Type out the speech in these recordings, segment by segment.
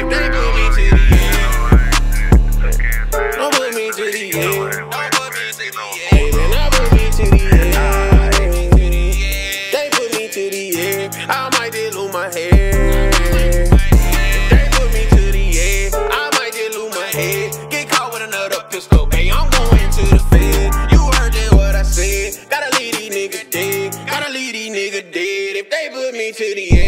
They put me to the end. Don't put me to the end. Don't put me to the end. Put me to the end. They put me to the end. I might just lose my head. They put me to the end. I might just lose my head. Get caught with another pistol. I'm going to the fed. You heard what I said. Gotta leave these niggas dead. Gotta leave these niggas dead. If they put me to the end.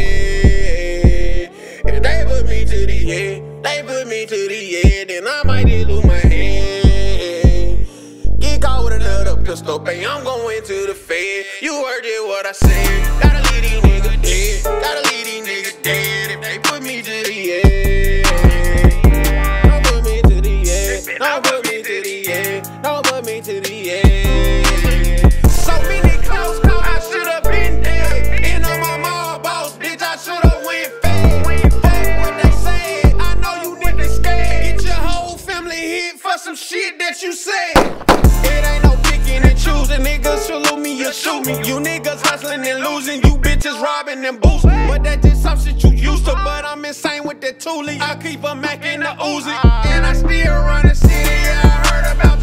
end. They put me to the end, then I might just lose my head. Get caught with another pistol, bang, I'm going to the Fed. You heard it, what I said. Gotta leave these niggas dead. Gotta leave these niggas dead if they put me to the end. Don't put me to the end. Don't put me shit that you said. It ain't no picking and choosing. Niggas salute me or shoot me. You niggas hustling and losing. You bitches robbing and boosting. But that's just some shit you used to. But I'm insane with that toolie. I keep a Mac in the Uzi. And I still run the city. I heard about.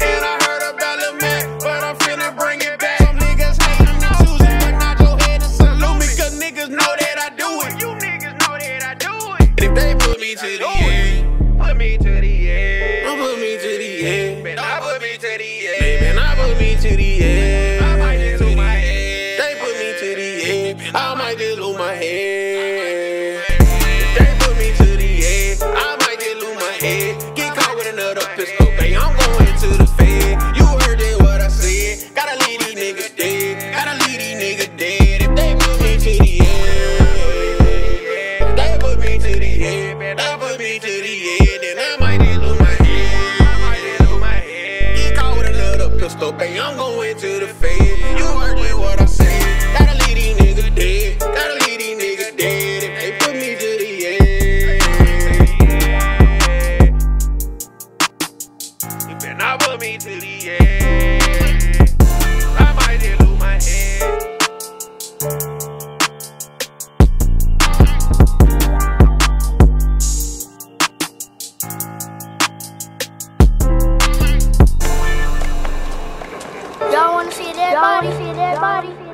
And I heard about Lil Mac. But I'm finna bring it back. Some niggas hating and choosing. But your head and salute me. Cause niggas know that I do it. You niggas know that I do it. If they put me to the end. Put me to to the end. Baby, not put me to the end. I might just lose my head. They put me to the end. I might just lose my head. They put me to the end. I might just lose my head. Get caught with another pistol, babe. I'm going to the Fed. You heard it, what I said. Gotta leave these niggas dead. Gotta leave these niggas dead. If they put me to the end. They put me to the end. They put me to the end. And I might babe. I'm going to the Fed. You heard it, what I said. Gotta leave these niggas dead. Gotta leave these niggas dead. If they put me to the end. You better not put me to the end. Y'all wanna see a dead body? See a dead body?